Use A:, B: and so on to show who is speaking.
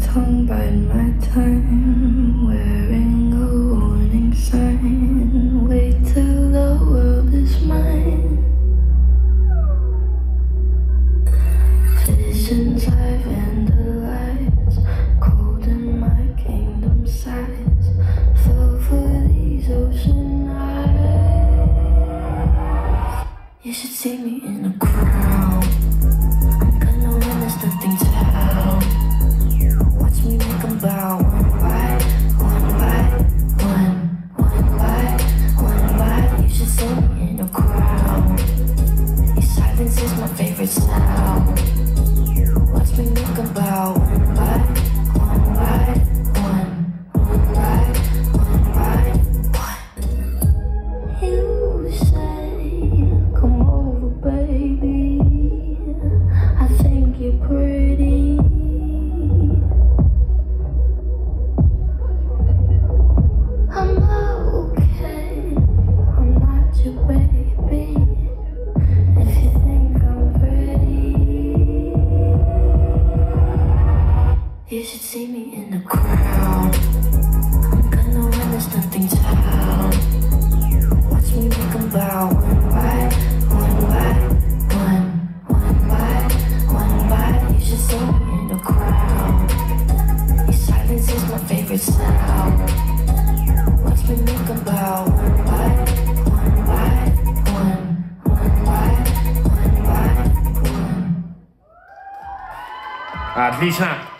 A: tongue bide my time Wearing a warning sign. Wait till the world is mine. Visions I vandalize Cold in my kingdom size. Fell for these ocean eyes. You should see me in a favorite sound. favorite. What's think about?
B: Отлично.